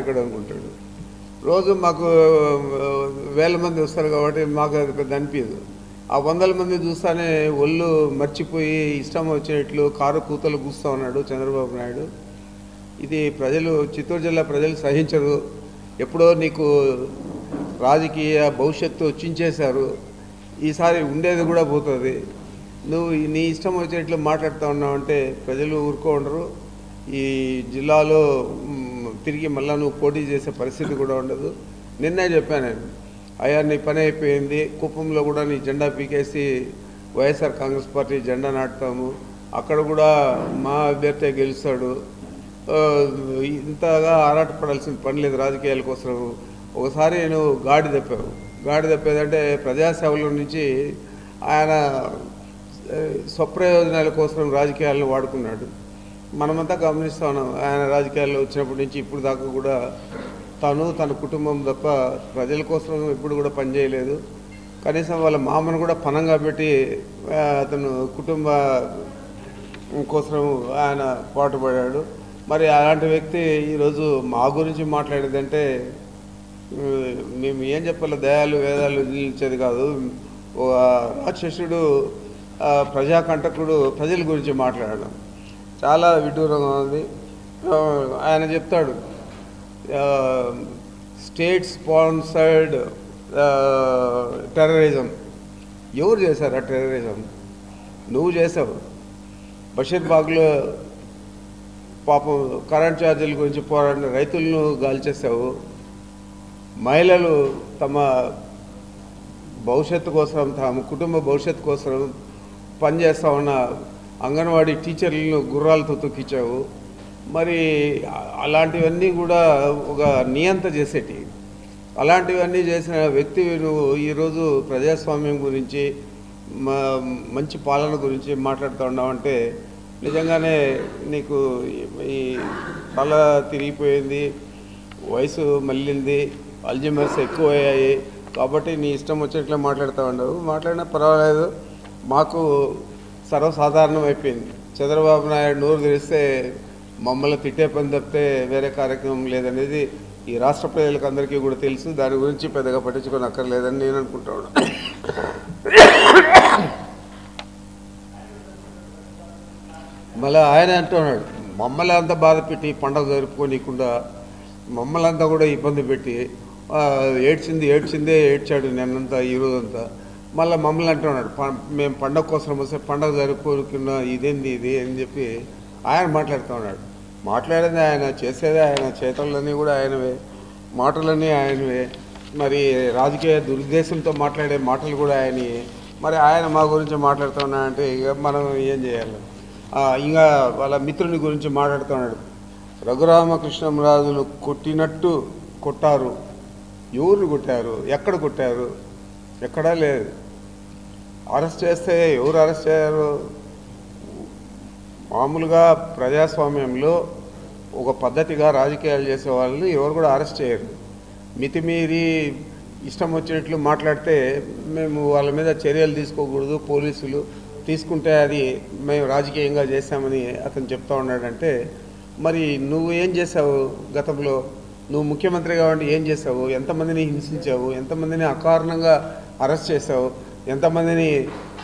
నాయకుడు అనుకుంటాడు. రోజు మాకు వేల మంది వస్తారు కాబట్టి మాకు అది పెద్ద అనిపించదు ఆ వందల మంది చూస్తానే ఒళ్ళు మర్చిపోయి ఇష్టం వచ్చినట్లు కారు కూతలు కూస్తూ ఉన్నాడు చంద్రబాబు నాయుడు. ఇది ప్రజలు చిత్తూరు జిల్లా ప్రజలు సహించరు. ఎప్పుడో నీకు రాజకీయ భవిష్యత్తు చించేశారు. ఈసారి ఉండేది కూడా పోతుంది. నువ్వు నీ ఇష్టం వచ్చేట్లు మాట్లాడుతూ ఉన్నావంటే ప్రజలు ఊరుకో ఉండరు. ఈ జిల్లాలో తిరిగి మళ్ళీ నువ్వు పోటీ చేసే పరిస్థితి కూడా ఉండదు. నిన్నే చెప్పాను నేను అయ్యా నీ పని అయిపోయింది కుప్పంలో కూడా నీ జెండా పీకేసి వైఎస్ఆర్ కాంగ్రెస్ పార్టీ జెండా నాటుతాము. అక్కడ కూడా మా అభ్యర్థి గెలుస్తాడు. ఇంతగా ఆరాటపడాల్సిన పని లేదు రాజకీయాల కోసం. ఒకసారి నేను గాడి తప్పావు గాడి తప్పేదంటే ప్రజాసేవల నుంచి ఆయన స్వప్రయోజనాల కోసం రాజకీయాలను వాడుకున్నాడు. మనమంతా గమనిస్తూ ఉన్నాం. ఆయన రాజకీయాల్లో వచ్చినప్పటి నుంచి ఇప్పుడు దాకా కూడా తను తన కుటుంబం తప్ప ప్రజల కోసం ఎప్పుడు కూడా పనిచేయలేదు కనీసం వాళ్ళ మామను కూడా పనంగా పెట్టి అతను కుటుంబ కోసం ఆయన పాటుపడాడు. మరి అలాంటి వ్యక్తి ఈరోజు మా గురించి మాట్లాడేదంటే మేము ఏం చెప్పాలి దయాలు వేదాలు నిలిచేది కాదు. రాక్షసుడు ప్రజాకంటకుడు ప్రజల గురించి మాట్లాడడం. చాలా విడ్డూరంగా ఉంది. ఆయన చెప్తాడు స్టేట్ స్పాన్సర్డ్ టెర్రరిజం. ఎవరు చేశారు ఆ టెర్రరిజం? నువ్వు చేసావు. బషీర్బాగ్లో పాపం కరెంట్ ఛార్జీల గురించి పోరాడిన రైతులను గాల్చేసావు మహిళలు తమ భవిష్యత్తు కోసం తమ కుటుంబ భవిష్యత్తు కోసం పనిచేస్తా ఉన్న అంగన్వాడీ టీచర్లను గుర్రాలతో తొక్కించావు. మరి అలాంటివన్నీ కూడా ఒక నియంత చేసేటి. అలాంటివన్నీ చేసిన వ్యక్తి నువ్వు ఈరోజు ప్రజాస్వామ్యం గురించి మంచి పాలన గురించి మాట్లాడుతూ ఉన్నావంటే నిజంగానే నీకు ఈ- ఈ తల తిరిగిపోయింది వయసు మళ్ళింది అల్జిమర్స్ ఎక్కువయ్యాయి. కాబట్టి నీ ఇష్టం వచ్చినట్లే మాట్లాడుతూ ఉండవు మాట్లాడినా పర్వాలేదు. మాకు సర్వసాధారణం అయిపోయింది చంద్రబాబు నాయుడు నోరు తెరిస్తే మమ్మల్ని తిట్టే పని తప్పితే వేరే కార్యక్రమం లేదనేది ఈ రాష్ట్ర ప్రజలకు అందరికీ కూడా తెలుసు. దాని గురించి పెద్దగా పట్టించుకొని అక్కర్లేదని నేను అనుకుంటా ఉన్నా మళ్ళీ ఆయన అంటున్నాడు మమ్మల్ని అంతా బాధ పెట్టి పండగ జరుపుకోనీయకుండా మమ్మల్ని అంతా కూడా ఇబ్బంది పెట్టి ఏడ్చింది ఏడ్చిందే ఏడ్చాడు నిన్నంతా ఈ మళ్ళీ మమ్మల్ని అంటున్నాడు "ప- మేము పండగ కోసం వస్తే పండగ జరుపుకోనుకున్న ఇదేంది ఇది? అని చెప్పి ఆయన మాట్లాడుతూ ఉన్నాడు. మాట్లాడేది ఆయన చేసేదే ఆయన చేతలన్నీ కూడా ఆయనవే మాటలన్నీ ఆయనవే. మరి రాజకీయ దురుద్దేశంతో మాట్లాడే మాటలు కూడా ఆయనయే. మరి ఆయన మా గురించి మాట్లాడుతూ ఉన్నాడంటే ఇక మనం ఏం చేయాలి? ఇంకా వాళ్ళ మిత్రుని గురించి మాట్లాడుతున్నాడు రఘురామకృష్ణరాజును కొట్టినట్టు కొట్టారు. ఎవరిని కొట్టారు? ఎక్కడ కొట్టారు? ఎక్కడా లేదు. అరెస్ట్ చేస్తే ఎవరు అరెస్ట్ చేయారు? మామూలుగా ప్రజాస్వామ్యంలో ఒక పద్ధతిగా రాజకీయాలు చేసే వాళ్ళని ఎవరు కూడా అరెస్ట్ చేయరు. మితిమీరి ఇష్టం వచ్చినట్లు మాట్లాడితే మేము వాళ్ళ మీద చర్యలు తీసుకోకూడదు పోలీసులు తీసుకుంటే అది మేము రాజకీయంగా చేశామని అతను చెప్తా ఉన్నాడంటే మరి నువ్వు ఏం చేసావు గతంలో? నువ్వు ముఖ్యమంత్రిగా ఉండి ఏం చేసావు ఎంతమందిని హింసించావు? ఎంతమందిని అకారణంగా అరెస్ట్ చేసావు ఎంతమందిని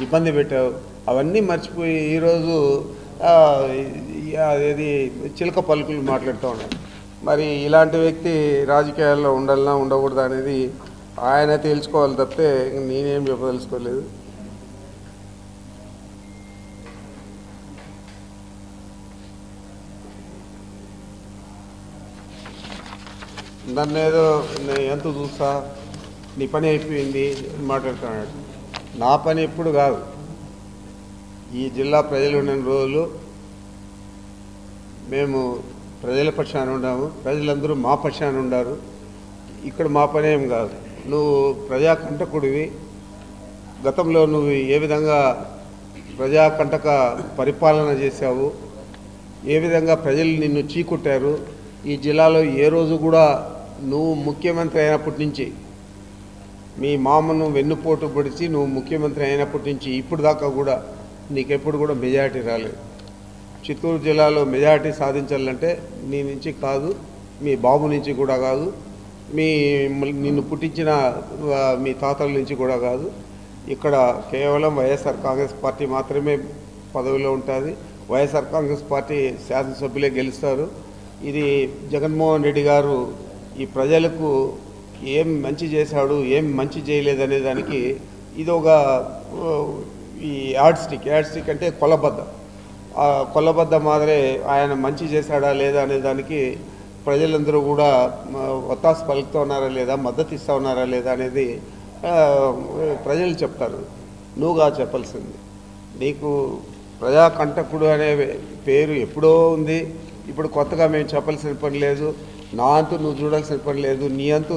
ఇబ్బంది పెట్టావు? అవన్నీ మర్చిపోయి ఈరోజు ఇది అదేది చిలక పలుకులు మాట్లాడుతూ ఉన్నాడు మరి ఇలాంటి వ్యక్తి రాజకీయాల్లో ఉండాలన్నా ఉండకూడదు అనేది ఆయన తేల్చుకోవాలి తప్పితే నేనేం చెప్పదలుచుకోలేదు. నన్ను ఏదో నేను ఎంత చూస్తా? నీ పని అయిపోయింది మాట్లాడుతున్నాడు. నా పని ఎప్పుడు కాదు. ఈ జిల్లా ప్రజలు ఉన్న రోజులు మేము ప్రజల పక్షాన ఉన్నాము ప్రజలందరూ మా పక్షాన ఉండారు. ఇక్కడ మా పని ఏం కాదు. నువ్వు ప్రజాకంటకుడివి. గతంలో నువ్వు ఏ విధంగా ప్రజాకంటక పరిపాలన చేశావు? ఏ విధంగా ప్రజలు నిన్ను చీకొట్టారు? ఈ జిల్లాలో ఏ రోజు కూడా నువ్వు ముఖ్యమంత్రి అయినప్పటి నుంచి మీ మామను వెన్నుపోటు పొడిచి నువ్వు ముఖ్యమంత్రి అయినప్పటి నుంచి ఇప్పుడు దాకా కూడా నీకెప్పుడు కూడా మెజారిటీ రాలేదు. చిత్తూరు జిల్లాలో మెజారిటీ సాధించాలంటే నీ నుంచి కాదు మీ బాబు నుంచి కూడా కాదు మీ నిన్ను పుట్టించిన మీ తాతల నుంచి కూడా కాదు. ఇక్కడ కేవలం వైఎస్ఆర్ కాంగ్రెస్ పార్టీ మాత్రమే పదవిలో ఉంటుంది. వైఎస్ఆర్ కాంగ్రెస్ పార్టీ శాసనసభ్యులే గెలుస్తారు. ఇది జగన్మోహన్ రెడ్డి గారు ఈ ప్రజలకు ఏం మంచి చేశాడు ఏం మంచి చేయలేదనే దానికి ఇది ఒక ఈ యాడ్ స్టిక్. యాడ్ స్టిక్ అంటే కొలబద్ద ఆ కొలబద్ద మాదిరే ఆయన మంచి చేశాడా లేదా అనే దానికి ప్రజలందరూ కూడా మ, ఒత్తాసు పలుకుతూ ఉన్నారా లేదా మద్దతు ఇస్తూ ఉన్నారా లేదా అనేది ప్రజలు చెప్తారు. నువ్వుగా చెప్పాల్సింది. నీకు ప్రజాకంటకుడు అనే పేరు ఎప్పుడో ఉంది. ఇప్పుడు కొత్తగా మేము చెప్పాల్సిన పని లేదు. నా అంతు నువ్వు చూడాల్సిన పని లేదు నీ అంతు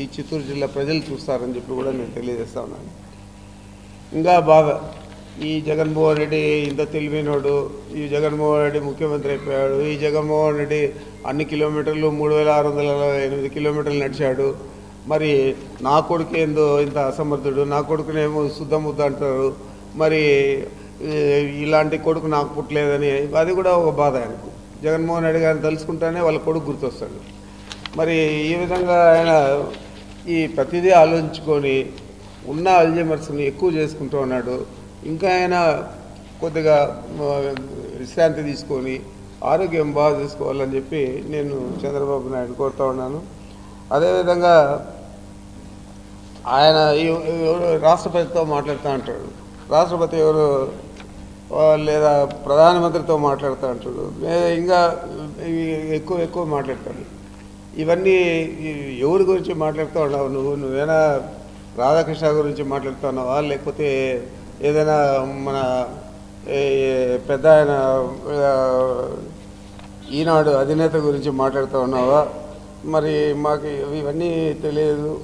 ఈ చిత్తూరు జిల్లా ప్రజలు చూస్తారని చెప్పి కూడా నేను తెలియజేస్తా ఉన్నాను. ఇంకా బాగా ఈ జగన్మోహన్ రెడ్డి ఇంత తెలివినోడు ఈ జగన్మోహన్ రెడ్డి ముఖ్యమంత్రి అయిపోయాడు ఈ జగన్మోహన్ రెడ్డి అన్ని కిలోమీటర్లు మూడు వేల ఆరు వందల ఎనిమిది కిలోమీటర్లు నడిచాడు. మరి నా కొడుకు ఏందో ఇంత అసమర్థుడు నా కొడుకునేమో శుద్ధముద్ద అంటారు. మరి ఇలాంటి కొడుకు నాకు పుట్టలేదని అది కూడా ఒక బాధ ఆయనకు. జగన్మోహన్ రెడ్డి గారిని తలుచుకుంటానే వాళ్ళ కొడుకు గుర్తొస్తాడు. మరి ఈ విధంగా ఆయన ఈ ప్రతిదీ ఆలోచించుకొని ఉన్న అల్జీమర్స్ని ఎక్కువ చేసుకుంటూ ఉన్నాడు. ఇంకా ఆయన కొద్దిగా విశ్రాంతి తీసుకొని ఆరోగ్యం బాగా చూసుకోవాలని చెప్పి నేను చంద్రబాబు నాయుడు కోరుతా ఉన్నాను. అదేవిధంగా ఆయన ఈ ఎవరు రాష్ట్రపతితో మాట్లాడుతూ ఉంటాడు రాష్ట్రపతి ఎవరు? లేదా ప్రధానమంత్రితో మాట్లాడుతూ ఉంటాడు లేదా ఇంకా ఎక్కువ ఎక్కువ మాట్లాడతాడు. ఇవన్నీ ఎవరి గురించి మాట్లాడుతూ ఉన్నావు నువ్వు? నువ్వేనా రాధాకృష్ణ గురించి మాట్లాడుతున్నావా? లేకపోతే ఏదైనా మన పెద్ద ఆయన ఈనాడు అధినేత గురించి మాట్లాడుతూ ఉన్నావా? మరి మాకు ఇవన్నీ తెలియదు.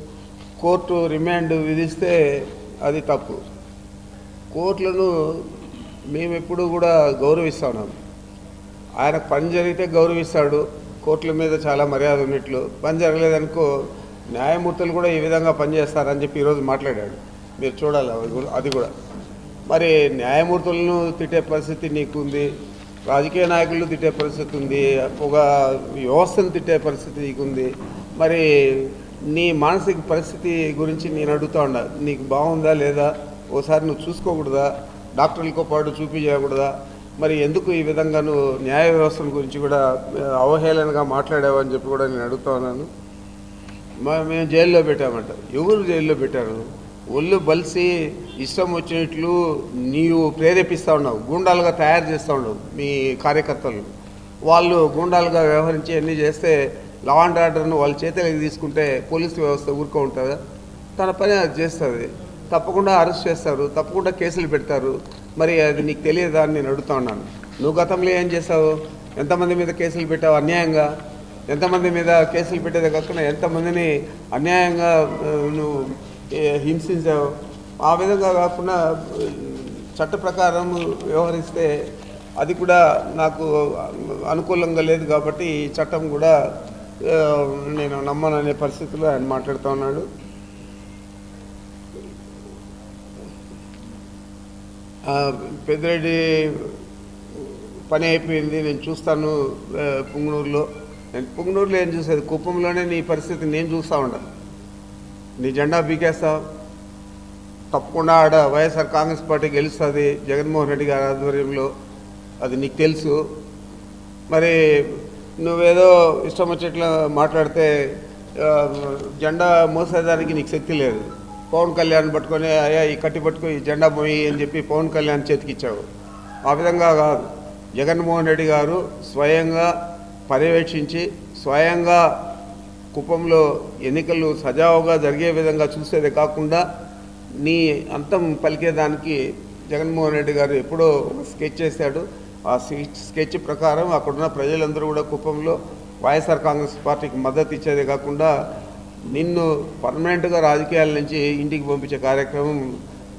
కోర్టు రిమాండ్ విధిస్తే అది తప్పు. కోర్టులను మేము ఎప్పుడు కూడా గౌరవిస్తున్నాం ఆయన పని జరిగితే గౌరవిస్తాడు. కోర్టుల మీద చాలా మర్యాద ఉన్నట్లు. పని జరగలేదనుకో న్యాయమూర్తులు కూడా ఈ విధంగా పనిచేస్తారని చెప్పి ఈరోజు మాట్లాడాడు. మీరు చూడాలి అది కూడా- అది కూడా. మరి న్యాయమూర్తులను తిట్టే పరిస్థితి నీకుంది. రాజకీయ నాయకులను తిట్టే పరిస్థితి ఉంది. ఒక వ్యవస్థను తిట్టే పరిస్థితి నీకుంది. మరి నీ మానసిక పరిస్థితి గురించి నేను అడుగుతా ఉండా నీకు బాగుందా లేదా? ఓసారి నువ్వు చూసుకోకూడదా? డాక్టర్లతో పాటు చూపించకూడదా మరి ఎందుకు ఈ విధంగా నువ్వు న్యాయ వ్యవస్థల గురించి కూడా ఆ, అవహేళనగా మాట్లాడావని చెప్పి కూడా నేను అడుగుతా ఉన్నాను. మేము జైల్లో పెట్టామంట. ఎవరు జైల్లో పెట్టారు? ఒళ్ళు బలిసి ఇష్టం వచ్చినట్లు నీవు ప్రేరేపిస్తూ ఉన్నావు గూండాలుగా తయారు చేస్తూ ఉన్నావు మీ కార్యకర్తలు. వాళ్ళు గూండాలుగా వ్యవహరించి అన్నీ చేస్తే లా అండ్ ఆర్డర్ను వాళ్ళ చేతులకు తీసుకుంటే పోలీసు వ్యవస్థ ఊరుకో ఉంటుందా? తన పని అది చేస్తుంది. తప్పకుండా అరెస్ట్ చేస్తారు తప్పకుండా కేసులు పెడతారు. మరి అది నీకు తెలియదా అని నేను అడుగుతా ఉన్నాను. నువ్వు గతంలో ఏం చేసావు ఎంతమంది మీద కేసులు పెట్టావు అన్యాయంగా? ఎంతమంది మీద కేసులు పెట్టేదే కాకుండా ఎంతమందిని అన్యాయంగా నువ్వు హింసించావు? ఆ విధంగా కాకుండా చట్ట ప్రకారం వ్యవహరిస్తే అది కూడా నాకు అనుకూలంగా లేదు కాబట్టి ఈ చట్టం కూడా నేను నమ్మననే పరిస్థితిలో ఆయన మాట్లాడుతూ ఉన్నాడు. పెద్దిరెడ్డి పని అయిపోయింది నేను చూస్తాను పుంగనూరులో. నేను పుంగనూరులో ఏం చూసేది? కుప్పంలోనే నీ పరిస్థితి నేను చూస్తూ ఉండను నీ జెండా బీకేస్తావు తప్పకుండా ఆడ వైఎస్ఆర్ కాంగ్రెస్ పార్టీ గెలుస్తుంది జగన్మోహన్ రెడ్డి గారి ఆధ్వర్యంలో. అది నీకు తెలుసు. మరి నువ్వేదో ఇష్టం వచ్చేట్లు మాట్లాడితే జెండా మోసేదానికి నీకు శక్తి లేదు. పవన్ కళ్యాణ్ పట్టుకొని అయ్యా ఈ కట్టి పట్టుకొని ఈ జెండా పోయి అని చెప్పి పవన్ కళ్యాణ్ చేతికిచ్చావు ఆ విధంగా కాదు. జగన్మోహన్ రెడ్డి గారు స్వయంగా పర్యవేక్షించి స్వయంగా కుప్పంలో ఎన్నికలు సజావుగా జరిగే విధంగా చూసేదే కాకుండా నీ అంతం పలికేదానికి జగన్మోహన్ రెడ్డి గారు ఎప్పుడో ఒక స్కెచ్ చేశాడు. ఆ స్కెచ్ స్కెచ్ ప్రకారం అక్కడున్న ప్రజలందరూ కూడా కుప్పంలో వైఎస్ఆర్ కాంగ్రెస్ పార్టీకి మద్దతు ఇచ్చేదే కాకుండా నిన్ను పర్మనెంట్గా రాజకీయాల నుంచి ఇంటికి పంపించే కార్యక్రమం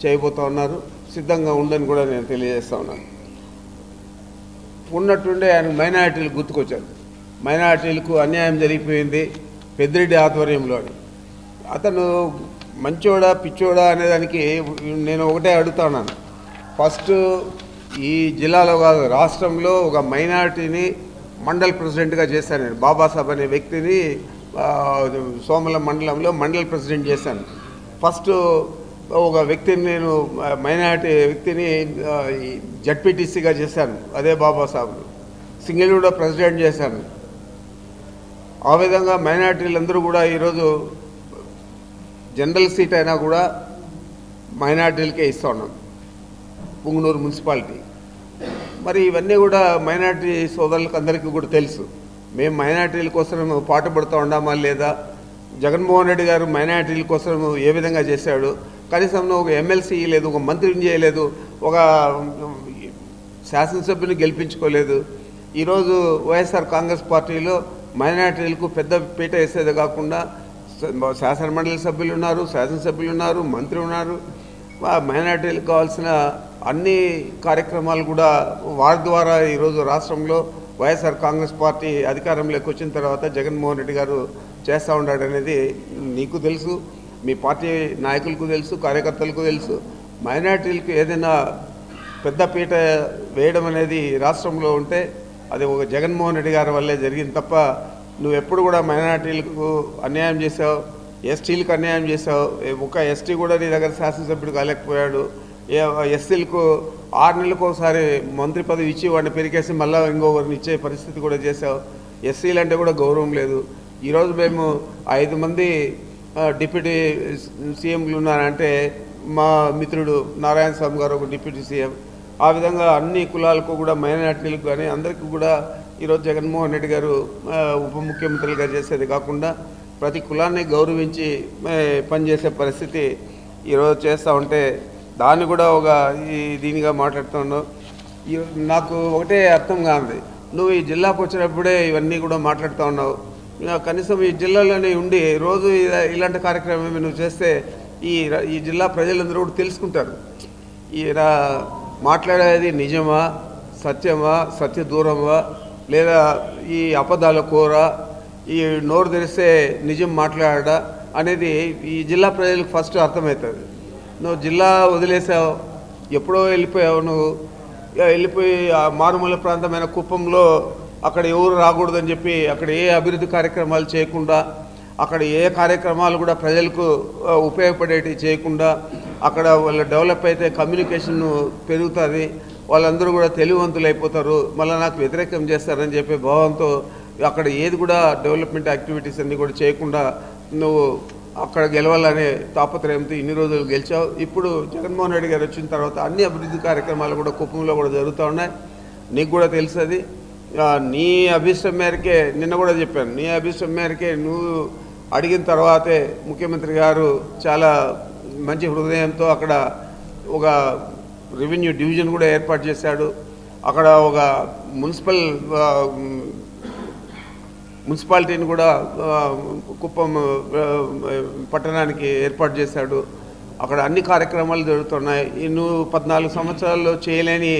చేయబోతా ఉన్నారు. సిద్ధంగా ఉందని కూడా నేను తెలియజేస్తా ఉన్నాను ఉన్నట్టుండే ఆయన మైనారిటీలు గుర్తుకొచ్చారు. మైనారిటీలకు అన్యాయం జరిగిపోయింది పెద్దిరెడ్డి ఆధ్వర్యంలో అతను మంచోడా పిచ్చోడా అనేదానికి నేను ఒకటే అడుగుతున్నాను ఫస్ట్ ఈ జిల్లాలో కాదు రాష్ట్రంలో ఒక మైనారిటీని మండల్ ప్రెసిడెంట్గా చేశాను నేను. బాబాసాహెబ్ అనే వ్యక్తిని సోమల మండలంలో మండల ప్రెసిడెంట్ చేశాను. ఫస్ట్ ఒక వ్యక్తిని నేను మైనారిటీ వ్యక్తిని జడ్పీటీసీగా చేశాను అదే బాబాసాహెబ్. సింగిల్గూడ ప్రెసిడెంట్ చేశాను. ఆ విధంగా మైనార్టీలందరూ కూడా ఈరోజు జనరల్ సీట్ అయినా కూడా మైనార్టీలకే ఇస్తూ ఉన్నాం పుంగనూరు మున్సిపాలిటీ. మరి ఇవన్నీ కూడా మైనార్టీ సోదరులకు అందరికీ కూడా తెలుసు. మేము మైనార్టీల కోసం పాటుపడుతూ ఉండామా లేదా? జగన్మోహన్ రెడ్డి గారు మైనార్టీల కోసం ఏ విధంగా చేశాడు? కనీసం ఒక ఎమ్మెల్సీ లేదు ఒక మంత్రిని చేయలేదు ఒక శాసనసభ్యుని గెలిపించుకోలేదు. ఈరోజు వైఎస్ఆర్ కాంగ్రెస్ పార్టీలో మైనార్టీలకు పెద్ద పీట వేసేది కాకుండా శాసనమండలి శాసన మండలి సభ్యులు ఉన్నారు శాసనసభ్యులు ఉన్నారు మంత్రి ఉన్నారు. మైనార్టీలకు కావాల్సిన అన్ని కార్యక్రమాలు కూడా వారి ద్వారా ఈరోజు రాష్ట్రంలో వైఎస్ఆర్ కాంగ్రెస్ పార్టీ అధికారంలోకి వచ్చిన తర్వాత జగన్మోహన్ రెడ్డి గారు చేస్తూ ఉన్నాడు అనేది నీకు తెలుసు మీ పార్టీ నాయకులకు తెలుసు కార్యకర్తలకు తెలుసు. మైనార్టీలకు ఏదైనా పెద్దపీట వేయడం అనేది రాష్ట్రంలో ఉంటే అది ఒక జగన్మోహన్ రెడ్డి గారి వల్లే జరిగింది తప్ప నువ్వు ఎప్పుడు కూడా మైనార్టీలకు అన్యాయం చేసావు ఎస్టీలకు అన్యాయం చేసావు. ఒక ఎస్టీ కూడా నీ దగ్గర శాసనసభ్యుడు కాలేకపోయాడు. ఎస్సీలకు ఆరు నెలలకు ఒకసారి మంత్రి పదవి ఇచ్చి వాడిని పెరిగేసి మళ్ళీ ఇంకొకరిని ఇచ్చే పరిస్థితి కూడా చేసావు ఎస్సీలు అంటే కూడా గౌరవం లేదు. ఈరోజు మేము ఐదు మంది డిప్యూటీ సీఎంలు ఉన్నారంటే మా మిత్రుడు నారాయణ స్వామి గారు ఒక డిప్యూటీ సీఎం. ఆ విధంగా అన్ని కులాలకు కూడా మైనార్టీలకు కానీ అందరికీ కూడా ఈరోజు జగన్మోహన్ రెడ్డి గారు ఉప ముఖ్యమంత్రులుగా చేసేది కాకుండా ప్రతి కులాన్ని గౌరవించి పనిచేసే పరిస్థితి ఈరోజు చేస్తూ ఉంటే దాన్ని కూడా ఒక ఈ దీనిగా మాట్లాడుతున్నావు ఈ- నాకు ఒకటే అర్థం కాదు నువ్వు ఈ జిల్లాకు వచ్చినప్పుడే ఇవన్నీ కూడా మాట్లాడుతూ ఉన్నావు. కనీసం ఈ జిల్లాలోనే ఉండి రోజు ఇలా- ఇలాంటి కార్యక్రమం నువ్వు చేస్తే ఈ ఈ జిల్లా ప్రజలందరూ కూడా తెలుసుకుంటారు. ఈ మాట్లాడేది నిజమా సత్యమా సత్య దూరమా లేదా ఈ అబద్ధాల కూర ఈ నోరు తెరిస్తే నిజం మాట్లాడా అనేది ఈ జిల్లా ప్రజలకు ఫస్ట్ అర్థమవుతుంది. నువ్వు జిల్లా వదిలేసావు ఎప్పుడో వెళ్ళిపోయావు నువ్వు. వెళ్ళిపోయి ఆ మారుమూల ప్రాంతమైన కుప్పంలో అక్కడ ఎవరు రాకూడదని చెప్పి అక్కడ ఏ అభివృద్ధి కార్యక్రమాలు చేయకుండా అక్కడ ఏ కార్యక్రమాలు కూడా ప్రజలకు ఆ, ఉపయోగపడేటివి చేయకుండా అక్కడ వాళ్ళు డెవలప్ అయితే కమ్యూనికేషన్ పెరుగుతుంది వాళ్ళందరూ కూడా తెలివివంతులు అయిపోతారు మళ్ళీ నాకు వ్యతిరేకం చేస్తారని చెప్పే భావంతో అక్కడ ఏది కూడా డెవలప్మెంట్ యాక్టివిటీస్ అన్నీ కూడా చేయకుండా నువ్వు అక్కడ గెలవాలనే తాపత్రయంతో ఇన్ని రోజులు గెలిచావు. ఇప్పుడు జగన్మోహన్ రెడ్డి గారు వచ్చిన తర్వాత అన్ని అభివృద్ధి కార్యక్రమాలు కూడా కుప్పంలో కూడా జరుగుతూ ఉన్నాయి. నీకు కూడా తెలుసు నీ అభిష్టం మేరకే నిన్న కూడా చెప్పాను నీ అభిష్టం మేరకే నువ్వు అడిగిన తర్వాతే ముఖ్యమంత్రి గారు చాలా మంచి హృదయంతో అక్కడ ఒక రెవెన్యూ డివిజన్ కూడా ఏర్పాటు చేశాడు. అక్కడ ఒక మున్సిపల్ మున్సిపాలిటీని కూడా కుప్పం పట్టణానికి ఏర్పాటు చేశాడు. అక్కడ అన్ని కార్యక్రమాలు జరుగుతున్నాయి. నువ్వు పద్నాలుగు సంవత్సరాల్లో చేయలేని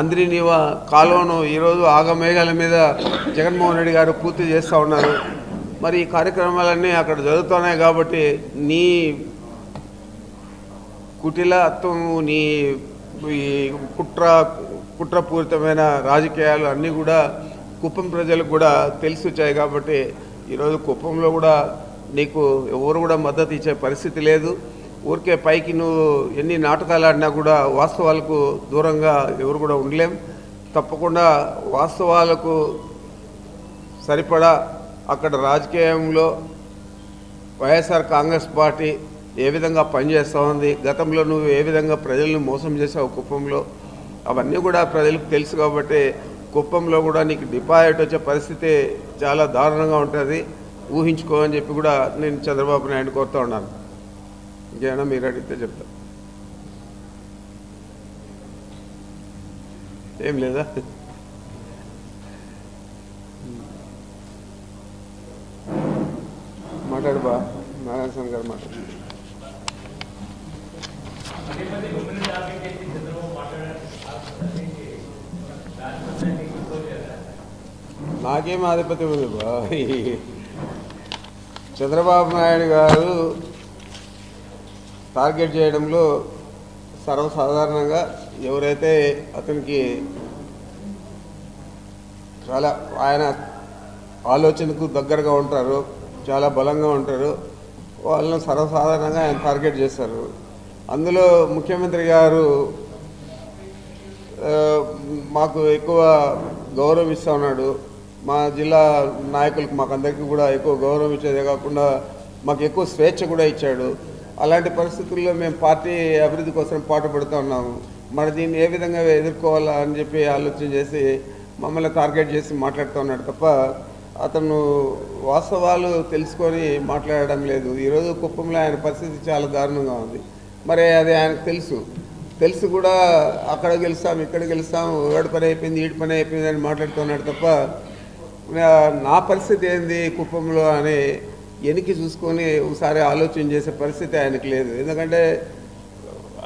అంద్రినీవ కాలువను ఈరోజు ఆగమేఘాల మీద జగన్మోహన్ రెడ్డి గారు పూర్తి చేస్తూ ఉన్నారు. మరి ఈ కార్యక్రమాలన్నీ అక్కడ జరుగుతున్నాయి కాబట్టి నీ కుటిలత్వం నీ ఈ కుట్ర కుట్రపూరితమైన రాజకీయాలు అన్నీ కూడా కుప్పం ప్రజలకు కూడా తెలిసి వచ్చాయి కాబట్టి ఈరోజు కుప్పంలో కూడా నీకు ఎవరు కూడా మద్దతు ఇచ్చే పరిస్థితి లేదు. ఊరికే పైకి నువ్వు ఎన్ని నాటకాలు ఆడినా కూడా వాస్తవాలకు దూరంగా ఎవరు కూడా ఉండలేం. తప్పకుండా వాస్తవాలకు సరిపడా అక్కడ రాజకీయంలో వైఎస్ఆర్ కాంగ్రెస్ పార్టీ ఏ విధంగా పనిచేస్తూ ఉంది గతంలో నువ్వు ఏ విధంగా ప్రజలను మోసం చేసావు కుప్పంలో అవన్నీ కూడా ప్రజలకు తెలుసు కాబట్టి కుప్పంలో కూడా నీకు డిపాజిట్ వచ్చే పరిస్థితి చాలా దారుణంగా ఉంటుంది. ఊహించుకో అని చెప్పి కూడా నేను చంద్రబాబు నాయుడు కోరుతూ ఉన్నాను. ఇంకేమైనా మీరు అడిగితే చెప్తా. ఏం లేదా మాట్లాడు బా నారాయణ స్వామి గారు మాట్లాడు నాకేం ఆధిపత్యం ఉంది చంద్రబాబు నాయుడు గారు టార్గెట్ చేయడంలో సర్వసాధారణంగా ఎవరైతే అతనికి చాలా ఆయన ఆలోచనకు దగ్గరగా ఉంటారు చాలా బలంగా ఉంటారు వాళ్ళని సర్వసాధారణంగా ఆయన టార్గెట్ చేస్తారు. అందులో ముఖ్యమంత్రి గారు మాకు ఎక్కువ గౌరవిస్తూ ఉన్నాడు. మా జిల్లా నాయకులకు మాకు అందరికీ కూడా ఎక్కువ గౌరవం ఇచ్చేదే కాకుండా మాకు ఎక్కువ స్వేచ్ఛ కూడా ఇచ్చాడు. అలాంటి పరిస్థితుల్లో మేము పార్టీ అభివృద్ధి కోసం పాటుపడుతూ ఉన్నాము. మరి దీన్ని ఏ విధంగా ఎదుర్కోవాలా అని చెప్పి ఆలోచన చేసి మమ్మల్ని టార్గెట్ చేసి మాట్లాడుతూ ఉన్నాడు తప్ప అతను వాస్తవాలు తెలుసుకొని మాట్లాడడం లేదు. ఈరోజు కుప్పంలో ఆయన పరిస్థితి చాలా దారుణంగా ఉంది. మరి అది ఆయనకు తెలుసు. తెలుసు కూడా అక్కడ గెలుస్తాం ఇక్కడ గెలుస్తాం ఏడు పని అయిపోయింది ఈడు పని అయిపోయింది అని మాట్లాడుతున్నాడు తప్ప నా పరిస్థితి ఏంది కుప్పంలో అని వెనక్కి చూసుకొని ఒకసారి ఆలోచన చేసే పరిస్థితి ఆయనకు లేదు. ఎందుకంటే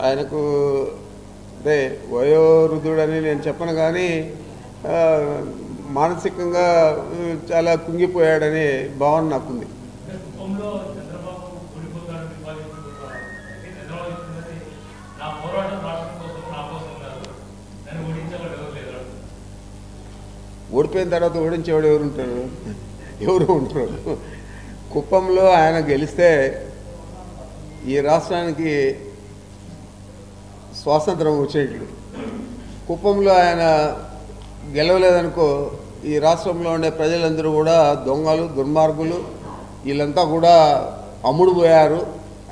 ఆయనకు అదే వయోవృద్ధుడని నేను చెప్పను కానీ మానసికంగా చాలా కుంగిపోయాడని భావన నాకుంది. ఓడిపోయిన తర్వాత ఓడించేవాడు ఎవరు ఉంటారు? ఎవరు ఉంటారు? కుప్పంలో ఆయన గెలిస్తే ఈ రాష్ట్రానికి స్వాతంత్రం వచ్చేట్లు కుప్పంలో ఆయన గెలవలేదనుకో ఈ రాష్ట్రంలో ఉండే ప్రజలందరూ కూడా దొంగలు దుర్మార్గులు వీళ్ళంతా కూడా అమ్ముడుపోయారు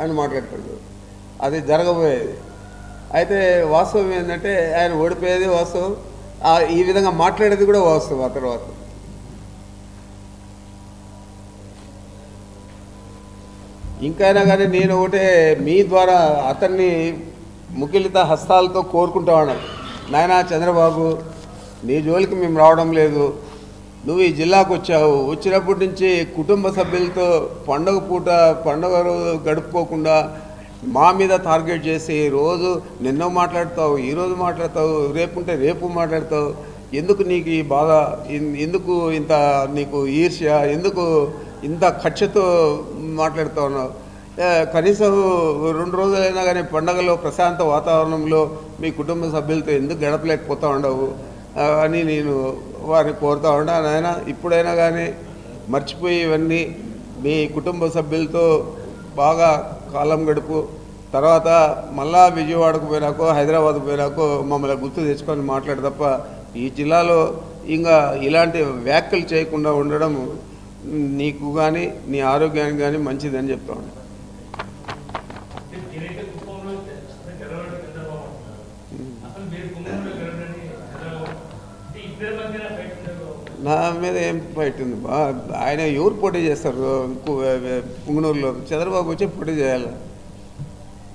అని మాట్లాడతాడు. అది జరగబోయేది. అయితే వాస్తవం ఏంటంటే ఆయన ఓడిపోయేది వాస్తవం. ఈ విధంగా మాట్లాడేది కూడా వస్తుంది ఆ తర్వాత. ఇంకైనా కానీ నేను ఒకటే మీ ద్వారా అతన్ని ముఖిలిత హస్తాలతో కోరుకుంటా ఉన్నాను నాయనా చంద్రబాబు నీ జోలికి మేము రావడం లేదు. నువ్వు ఈ జిల్లాకు వచ్చావు. వచ్చినప్పటి నుంచి కుటుంబ సభ్యులతో పండగ పూట పండగ గడుపుకోకుండా మా మీద టార్గెట్ చేసి రోజు నిన్న మాట్లాడతావు ఈరోజు మాట్లాడతావు రేపుంటే రేపు మాట్లాడతావు. ఎందుకు నీకు ఈ బాధ? ఎందుకు ఇంత నీకు ఈర్ష్య? ఎందుకు ఇంత కక్షతో మాట్లాడుతూ ఉన్నావు? కనీసం రెండు రోజులైనా కానీ పండగలో ప్రశాంత వాతావరణంలో మీ కుటుంబ సభ్యులతో ఎందుకు గడపలేకపోతా ఉండవు? అని నేను వారిని కోరుతా ఉన్నా. నాయన ఇప్పుడైనా కానీ మర్చిపోయి ఇవన్నీ మీ కుటుంబ సభ్యులతో బాగా కాలం గడుపు తర్వాత మళ్ళా విజయవాడకు పోయినాకో హైదరాబాద్కు పోయినాకో మమ్మల్ని గుర్తు తెచ్చుకొని మాట్లాడు తప్ప ఈ జిల్లాలో ఇంకా ఇలాంటి వ్యాఖ్యలు చేయకుండా ఉండడం నీకు కానీ నీ ఆరోగ్యానికి కానీ మంచిదని చెప్తా నా మీద ఏం ఫైట్ ఉంది? ఆయన ఎవరు పోటీ చేస్తారు? పుంగనూరులో. చంద్రబాబు వచ్చి పోటీ చేయాలి?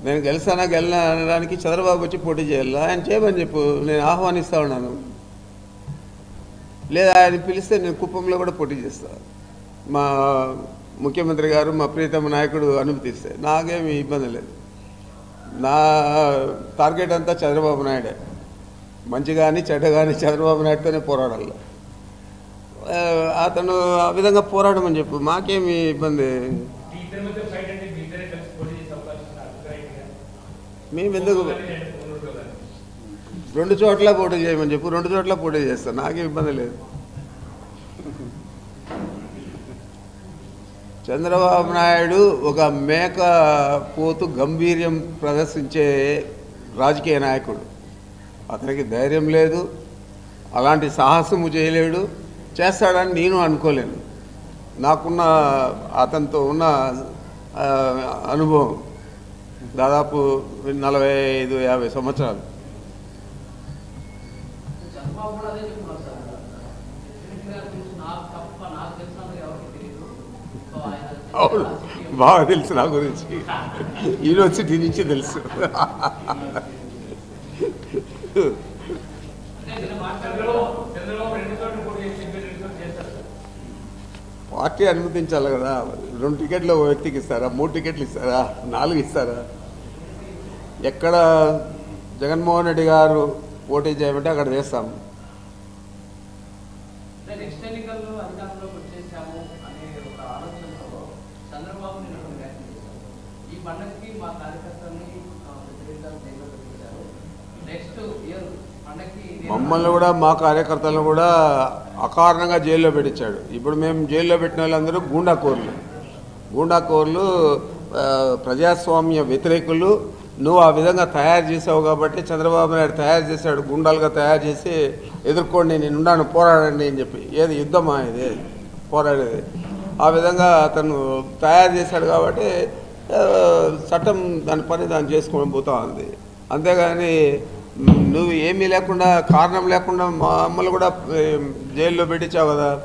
నేను గెలిచానా గెలినా అనడానికి చంద్రబాబు వచ్చి పోటీ చేయాలి? ఆయన చేయమని చెప్పు. నేను ఆహ్వానిస్తా ఉన్నాను. లేదా ఆయన పిలిస్తే నేను కుప్పంలో కూడా పోటీ చేస్తాను మా ముఖ్యమంత్రి గారు మా ప్రీతమ నాయకుడు అనుమతిస్తే నాకేమి ఇబ్బంది లేదు. నా టార్గెట్ అంతా చంద్రబాబు నాయుడే. మంచి కానీ చెడ్డ కానీ చంద్రబాబు నాయుడుతోనే పోరాడాలి. అతను ఆ విధంగా పోరాడమని చెప్పు మాకేమి ఇబ్బంది? మేము ఎందుకు రెండు చోట్ల పోటీ చేయమని చెప్పు రెండు చోట్ల పోటీ చేస్తాను నాకేం ఇబ్బంది లేదు. చంద్రబాబు నాయుడు ఒక మేక పోతు గంభీర్యం ప్రదర్శించే రాజకీయ నాయకుడు. అతనికి ధైర్యం లేదు అలాంటి సాహసము చేయలేడు. చేస్తాడని నేను అనుకోలేను. నాకున్న అతనితో ఉన్న అనుభవం దాదాపు నలభై ఐదు యాభై సంవత్సరాలు. అవును. బాగా తెలుసు నా గురించి. యూనివర్సిటీ నుంచి తెలుసు అంటే నేను మాట్లాడే చంద్రబాబు చంద్రబాబు రెండు చోట్ల పోటీ చేసి మీరు రెండు చోట్ల చేస్తారు సార్. పార్టీ అనుమతించాలి కదా. రెండు టికెట్లు ఒక వ్యక్తికి ఇస్తారా? మూడు టికెట్లు ఇస్తారా? నాలుగు ఇస్తారా? ఎక్కడ జగన్మోహన్ రెడ్డి గారు పోటీ చేయమంటే అక్కడ చేస్తాము అంటే నెక్స్ట్ ఎన్నికల్లో అధికారంలోకి వచ్చేసాము అనే ఒక ఆలోచనలో చంద్రబాబు నేను ఒకటి వ్యాఖ్య చేశాను ఈ పండుగకి మా కార్యకర్తల్ని ఆ, ప్రెసిడెంట్ గారు జైల్లో పెట్టించారు నెక్స్ట్ ఇయర్ పండక్కి నేను- మమ్మల్ని కూడా మా కార్యకర్తలను కూడా అకారణంగా జైల్లో పెట్టించాడు. ఇప్పుడు మేము జైల్లో పెట్టిన వాళ్ళందరూ గూండాకోర్లు. గూండాకోర్లు ప్రజాస్వామ్య వ్యతిరేకులు. నువ్వు ఆ విధంగా తయారు చేసావు కాబట్టి చంద్రబాబు నాయుడు తయారు చేశాడు గుండాలుగా తయారు చేసి ఎదుర్కోండి నేను ఉన్నాను పోరాడండి అని చెప్పి. ఏది యుద్ధమా ఇది? పోరాడేది. ఆ విధంగా అతను తయారు చేశాడు కాబట్టి చట్టం దాని పని దాన్ని చేసుకొని పోతా ఉంది. అంతేగాని నువ్వు ఏమీ లేకుండా కారణం లేకుండా మమ్మల్ని కూడా జైల్లో పెట్టించావు కదా.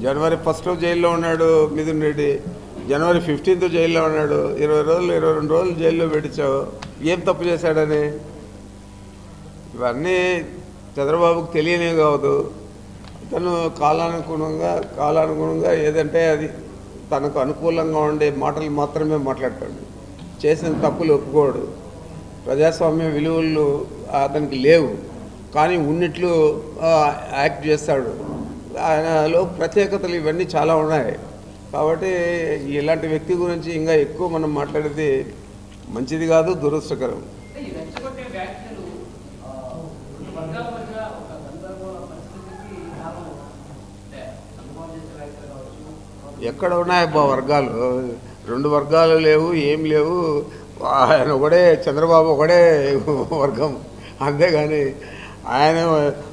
జనవరి ఫస్ట్ జైల్లో ఉన్నాడు మిథున్ రెడ్డి. జనవరి ఫిఫ్టీన్త్ జైల్లో ఉన్నాడు. ఇరవై రోజులు ఇరవై రెండు రోజులు జైల్లో పెట్టించావు. ఏం తప్పు చేశాడని? ఇవన్నీ చంద్రబాబుకు తెలియనే కావద్దు. తను కాలానుగుణంగా కాలానుగుణంగా ఏదంటే అది తనకు అనుకూలంగా ఉండే మాటలు మాత్రమే మాట్లాడతాడు. చేసిన తప్పులు ఒప్పుకోడు. ప్రజాస్వామ్య విలువలు అతనికి లేవు. కానీ ఉన్నట్లు యాక్ట్ చేస్తాడు. ఆయనలో ప్రత్యేకతలు ఇవన్నీ చాలా ఉన్నాయి. కాబట్టి ఇలాంటి వ్యక్తి గురించి ఇంకా ఎక్కువ మనం మాట్లాడేది మంచిది కాదు దురదృష్టకరం. ఎక్కడ ఉన్నాయబ్బా వర్గాలు? రెండు వర్గాలు లేవు ఏం లేవు. ఆయన ఒకడే చంద్రబాబు ఒకడే వర్గం. అంతేగాని ఆయన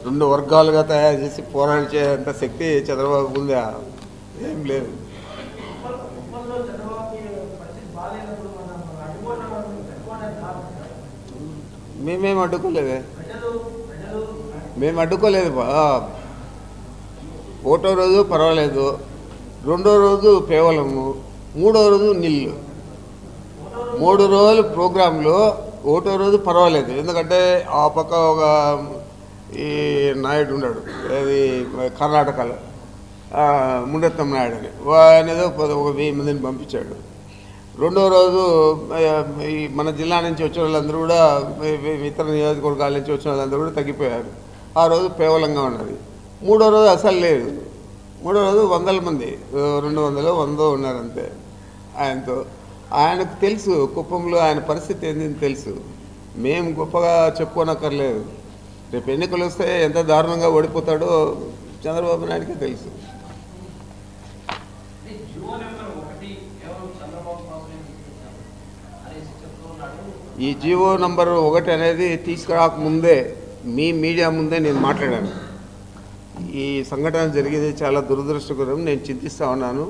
రెండు వర్గాలుగా తయారు చేసి పోరాడించేంత శక్తి చంద్రబాబు ఉందా? ఏం లేదు. మేమేం అడ్డుకోలేదే. మేము అడ్డుకోలేదు ఒకటో రోజు పర్వాలేదు. రెండో రోజు కేవలము మూడో రోజు నిల్లు. మూడు రోజులు ప్రోగ్రాంలో ఒకటో రోజు పర్వాలేదు. ఎందుకంటే ఆ పక్క ఒక ఈ నాయుడు ఉన్నాడు. అది కర్ణాటకలో. ముండత్తం నాయుడు అని. ఆయన ఏదో ఒక వెయ్యి మందిని పంపించాడు. రెండో రోజు ఈ మన జిల్లా నుంచి వచ్చిన వాళ్ళందరూ కూడా ఇతర నియోజకవర్గాల నుంచి వచ్చిన వాళ్ళందరూ కూడా తగ్గిపోయారు. ఆ రోజు కేవలంగా ఉన్నది. మూడో రోజు అసలు లేదు. మూడో రోజు వందల మంది రెండు వందలు వందో ఉన్నారంతే ఆయనతో. ఆయనకు తెలుసు కుప్పంలో ఆయన పరిస్థితి ఏందని తెలుసు. మేము గొప్పగా చెప్పుకోనక్కర్లేదు. రేపు ఎన్నికలు వస్తే ఎంత దారుణంగా ఓడిపోతాడో చంద్రబాబు నాయుడికే తెలుసు. ఈ జియో నంబర్ ఒకటి అనేది తీసుకురాక ముందే మీ మీడియా ముందే నేను మాట్లాడాను. ఈ సంఘటన జరిగేది చాలా దురదృష్టకరం. నేను చింతిస్తూ ఉన్నాను.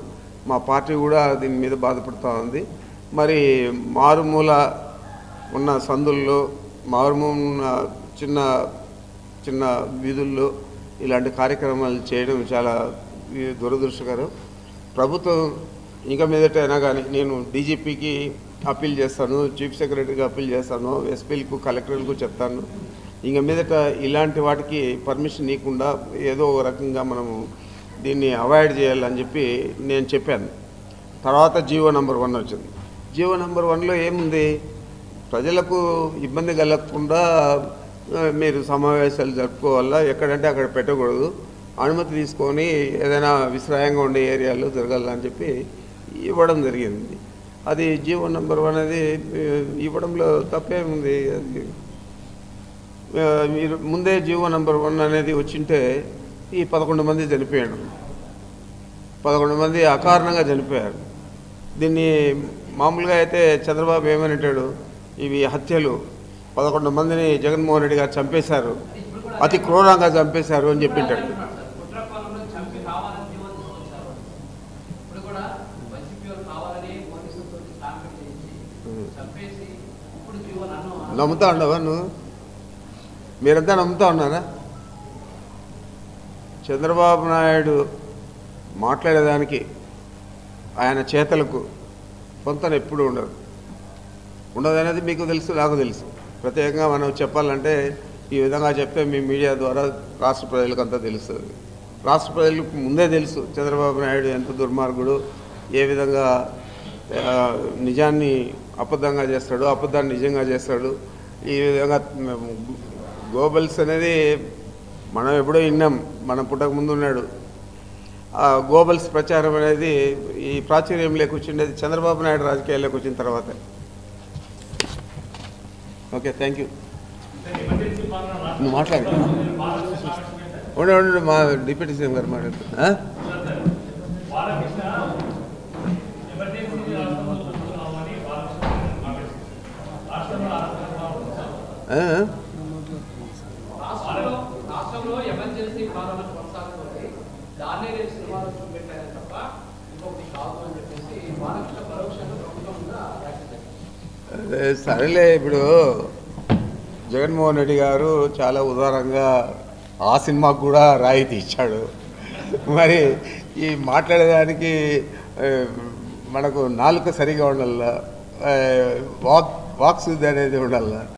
మా పార్టీ కూడా దీని మీద బాధపడుతూ ఉంది. మరి మారుమూల ఉన్న సందుల్లో మారుమూల ఉన్న చిన్న చిన్న వీధుల్లో ఇలాంటి కార్యక్రమాలు చేయడం చాలా దురదృష్టకరం. ప్రభుత్వం ఇంకా మీదట అయినా కానీ నేను డీజీపీకి అప్పీల్ చేస్తాను చీఫ్ సెక్రటరీకి అప్పీల్ చేస్తాను ఎస్పీలకు కలెక్టర్లకు చెప్తాను. ఇంకా మీదట ఇలాంటి వాటికి పర్మిషన్ ఇవ్వకుండా ఏదో ఒక రకంగా మనము దీన్ని అవాయిడ్ చేయాలని చెప్పి నేను చెప్పాను. తర్వాత జియో నంబర్ వన్ వచ్చింది. జీవో నెంబర్ వన్లో ఏముంది? ప్రజలకు ఇబ్బంది కలగకుండా మీరు సమావేశాలు జరుపుకోవాలా? ఎక్కడంటే అక్కడ పెట్టకూడదు. అనుమతి తీసుకొని ఏదైనా విశ్రాయంగా ఉండే ఏరియాలో జరగాలని చెప్పి ఇవ్వడం జరిగింది. అది జీవో నెంబర్ వన్ అనేది ఇవ్వడంలో తప్పేముంది? అది మీరు ముందే జీవో నెంబర్ వన్ అనేది వచ్చింటే ఈ పదకొండు మంది చనిపోయాడు పదకొండు మంది అకారణంగా చనిపోయారు. దీన్ని మామూలుగా అయితే చంద్రబాబు ఏమని అంటాడు ఇవి హత్యలు. పదకొండు మందిని జగన్మోహన్ రెడ్డి గారు చంపేశారు. అతి క్రూరంగా చంపేశారు అని చెప్పింటాడు నమ్ముతా ఉండవా నువ్వు? మీరంతా నమ్ముతా ఉన్నారా? చంద్రబాబు నాయుడు మాట్లాడేదానికి ఆయన చేతలకు పొంతన ఎప్పుడు ఉండదు. ఉండదనేది మీకు తెలుసు నాకు తెలుసు. ప్రత్యేకంగా మనం చెప్పాలంటే ఈ విధంగా చెప్తే మీ మీడియా ద్వారా రాష్ట్ర ప్రజలకు అంతా తెలుస్తుంది. రాష్ట్ర ప్రజలకు ముందే తెలుసు చంద్రబాబు నాయుడు ఎంత దుర్మార్గుడు ఏ విధంగా నిజాన్ని అబద్ధంగా చేస్తాడు అబద్ధాన్ని నిజంగా చేస్తాడు. ఈ విధంగా గోబల్స్ అనేది మనం ఎప్పుడో విన్నాం మనం పుట్టక ముందు ఉన్నాడు. గోబల్స్ ప్రచారం అనేది ఈ ప్రాచుర్యంలో కూర్చుండేది చంద్రబాబు నాయుడు రాజకీయాల్లోకి వచ్చిన తర్వాత. ఓకే థ్యాంక్ యూ నువ్వు మాట్లాడు. బాలకృష్ణ ఉండు మా డిప్యూటీ సీఎం గారు మాట్లాడుతున్నారు సార్, బాలకృష్ణ ఎమర్జెన్సీ రాష్ట్రంలో చూస్తున్నామని బాలకృష్ణ కామెంట్స్ చేశారు. రాష్ట్రంలో ఆర్థిక బాగుంది సార్. రాష్ట్రంలో రాష్ట్రంలో ఎమర్జెన్సీ పాలన కొనసాగుతుంది దాన్నే నేను సినిమాలో చూపెట్టాను తప్ప ఇంకొకటి కాదు అని చెప్పేసి బాలకృష్ణ పరోక్షంగా ప్రభుత్వం మీద వ్యాఖ్యానించారు అదే సరేలే ఇప్పుడు జగన్మోహన్ రెడ్డి గారు చాలా ఉదారంగా ఆ సినిమాకు కూడా రాయితీ ఇచ్చాడు. మరి ఈ మాట్లాడేదానికి మనకు నాలుక సరిగా ఉండాల? వాక్ వాక్స్ అనేది ఉండాల?